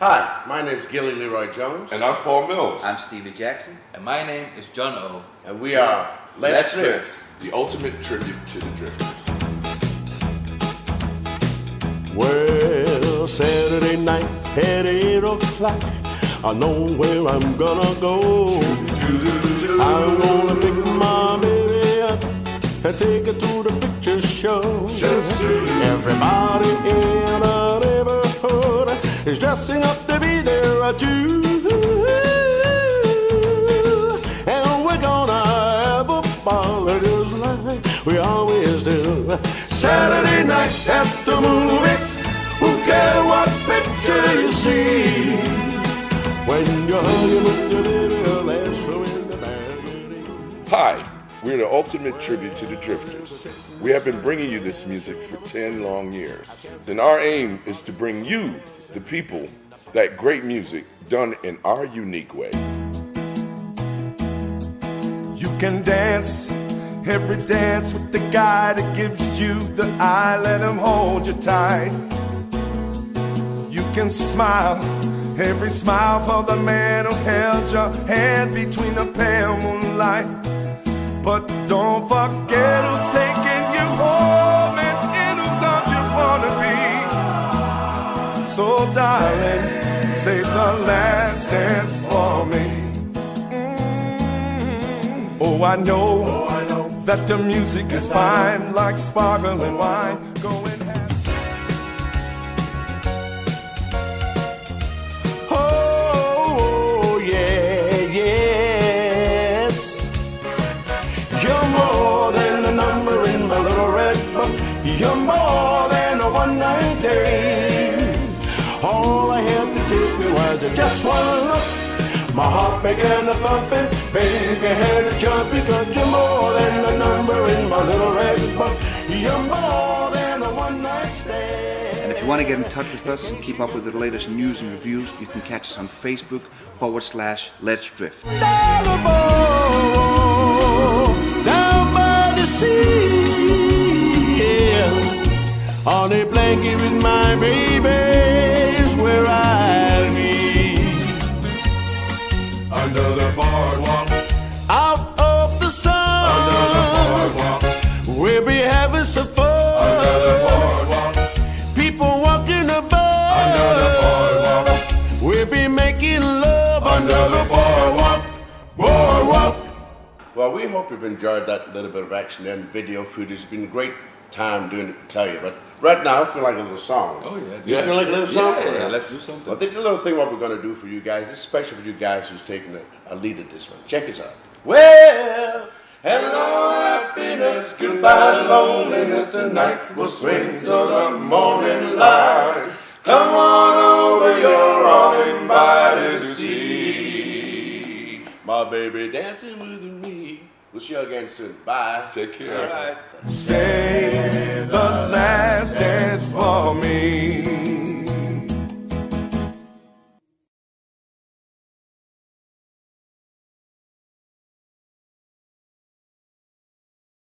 Hi, my name is Gilly Leroy Jones. And I'm Paul Mills. I'm Stevie Jackson. And my name is John O. And we are Let's, Let's Drift, the ultimate tribute to the drifters. Well, Saturday night at 8 o'clock, I know where I'm gonna go. I'm gonna pick my baby up and take her to the picture show. Everybody be there too. And we're gonna have a ball we always do. Saturday night at the movies, who care what picture you see? When you're hugging with your little ass the. Hi. We're the ultimate tribute to the Drifters. We have been bringing you this music for 10 long years. And our aim is to bring you, the people, that great music done in our unique way. You can dance every dance with the guy that gives you the eye, let him hold you tight. You can smile every smile for the man who held your hand between the pale moonlight. But don't forget who's taking you home and in whose arms you wanna be. So darling, save the last dance for me. Mm-hmm. Oh, I know, oh, I know that the music is fine, like sparkling wine. You're more than a one night stand. All I had to take me was just one look. My heart began to thumping, baby had to jump because you're more than a number in my little red book. You're more than a one night stand. And if you want to get in touch with us and keep up with the latest news and reviews, you can catch us on Facebook forward slash Let's Drift. Down On a blanket with my baby Well, we hope you've enjoyed that little bit of action and video footage. It's been a great time doing it to tell you. But right now, I feel like a little song. Oh, yeah. You feel like a little song? Yeah, yeah, let's do something. Well, there's a little thing what we're going to do for you guys, especially for you guys who's taking a, a lead at this one. Check us out. Well, hello happiness, goodbye loneliness. Tonight we'll swing till the morning light. Come on over, you're all invited to see my baby dancing with me. We'll see you again soon. Bye. Take care. All right.